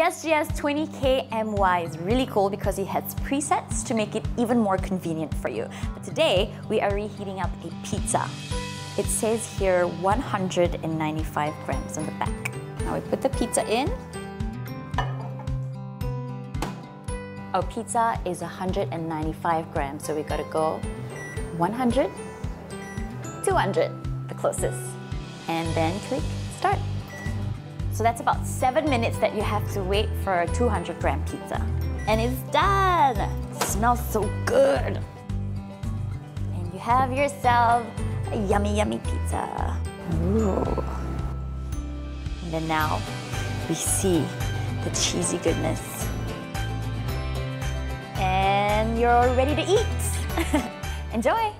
The SGS 20K-MY is really cool because it has presets to make it even more convenient for you. But today, we are reheating up a pizza. It says here 195 grams on the back. Now we put the pizza in. Our pizza is 195 grams, so we gotta go 100, 200, the closest. And then click start. So that's about seven minutes that you have to wait for a 200 gram pizza. And it's done! It smells so good! And you have yourself a yummy, yummy pizza. Ooh. And then now we see the cheesy goodness. And you're ready to eat. Enjoy!